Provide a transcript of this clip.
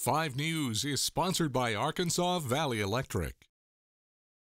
5 News is sponsored by Arkansas Valley Electric.